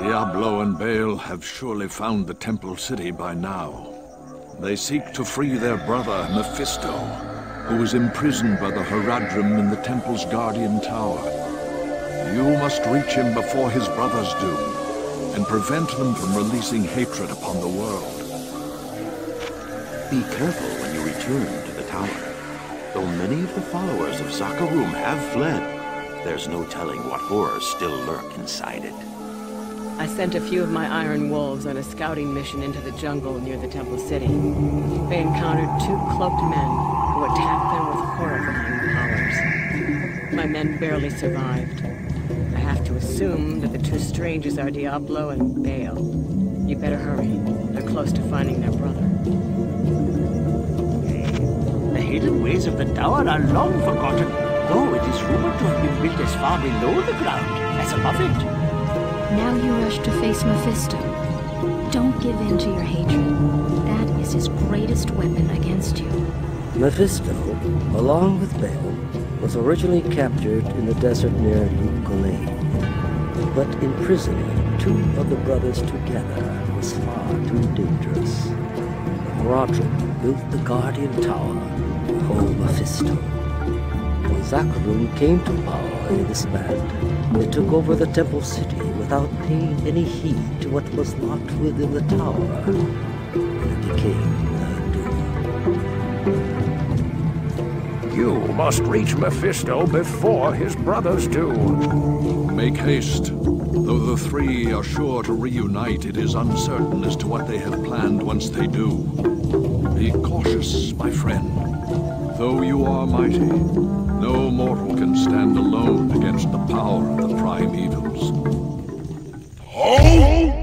Diablo and Baal have surely found the Temple City by now. They seek to free their brother, Mephisto, who is imprisoned by the Horadrim in the Temple's Guardian Tower. You must reach him before his brothers do, and prevent them from releasing hatred upon the world. Be careful when you return to the tower. Though many of the followers of Zakarum have fled, there's no telling what horrors still lurk inside it. I sent a few of my Iron Wolves on a scouting mission into the jungle near the Temple City. They encountered two cloaked men who attacked them with horrifying powers. My men barely survived. I have to assume that the two strangers are Diablo and Baal. You better hurry. They're close to finding their brother. The hidden ways of the tower are long forgotten, though it is rumored to have been built as far below the ground as above it. Now you rush to face Mephisto. Don't give in to your hatred. That is his greatest weapon against you. Mephisto, along with Baal, was originally captured in the desert near Lut Gholein imprisoning two of the brothers together was far too dangerous. Horadrim built the Guardian Tower to hold Mephisto. When Zakarum came to power in this band, they took over the Temple City without paying any heed to what was locked within the tower. It became their doom. You must reach Mephisto before his brothers do. Make haste. Though the three are sure to reunite, it is uncertain as to what they have planned once they do. Be cautious, my friend. Though you are mighty, no mortal can stand alone against the power of the prime evils. Oh!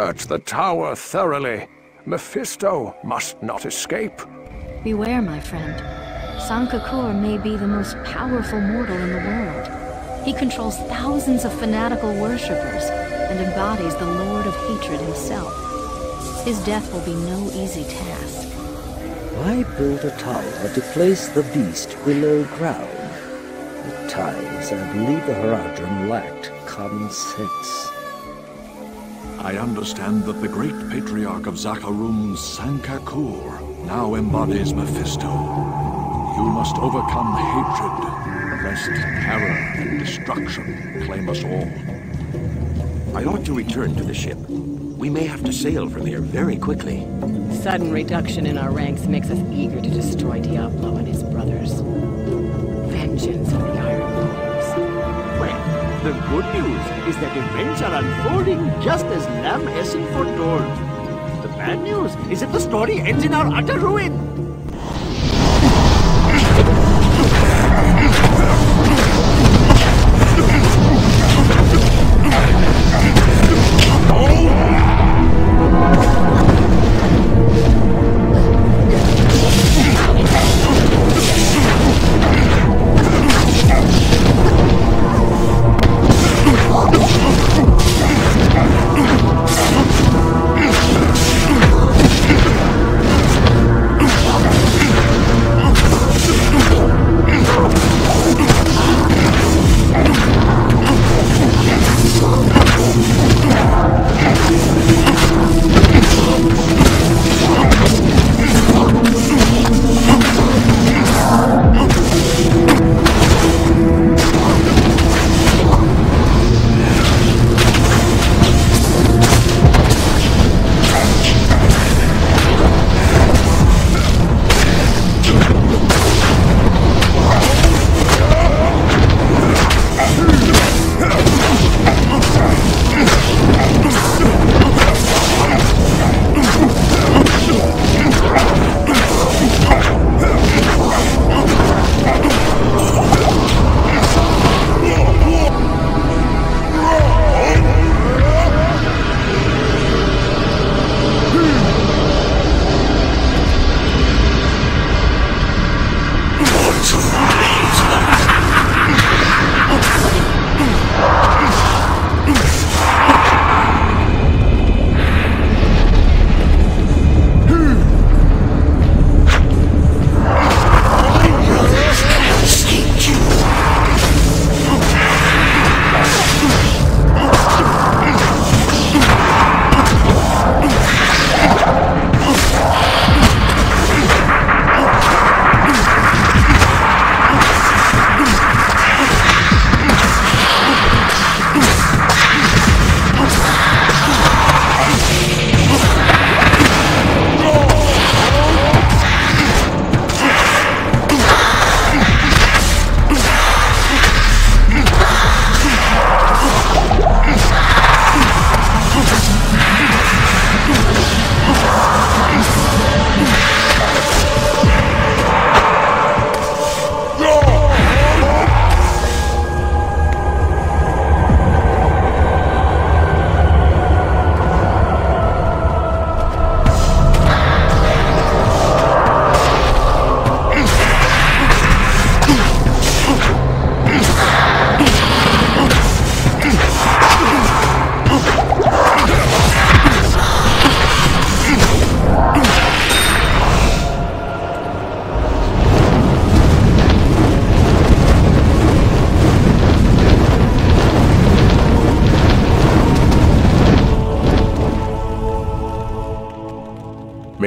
Search the tower thoroughly. Mephisto must not escape. Beware, my friend. Sankekur may be the most powerful mortal in the world. He controls thousands of fanatical worshippers and embodies the Lord of Hatred himself. His death will be no easy task. Why build a tower to place the beast below ground? At times, I believe the Horadrim lacked common sense. I understand that the great patriarch of Zakarum, Sankekur, now embodies Mephisto. You must overcome hatred, lest terror and destruction claim us all. I ought to return to the ship. We may have to sail from here very quickly. Sudden reduction in our ranks makes us eager to destroy Diablo and his brothers. Vengeance of the Iron Wolves. Well, the good news is that events are unfolding just as Lam Esen foretold. The bad news is that the story ends in our utter ruin.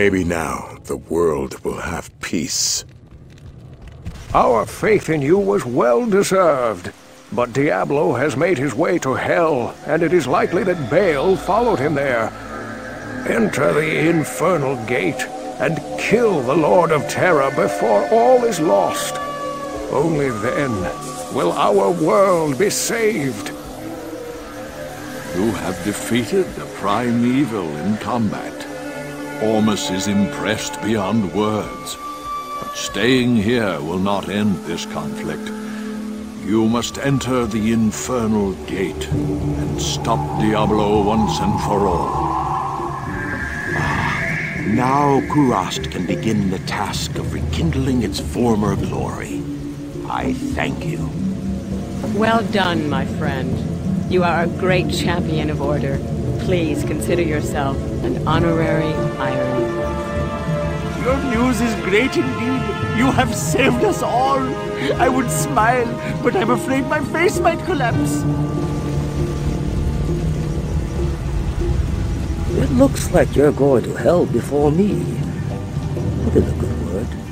Maybe now the world will have peace. Our faith in you was well deserved. But Diablo has made his way to Hell, and it is likely that Baal followed him there. Enter the infernal gate and kill the Lord of Terror before all is lost. Only then will our world be saved. You have defeated the prime evil in combat. Ormus is impressed beyond words. But staying here will not end this conflict. You must enter the infernal gate and stop Diablo once and for all. Ah, now Kurast can begin the task of rekindling its former glory. I thank you. Well done, my friend. You are a great champion of order. Please consider yourself an honorary Iron Your news is great indeed. You have saved us all. I would smile, but I'm afraid my face might collapse. It looks like you're going to hell before me. Put in a good word.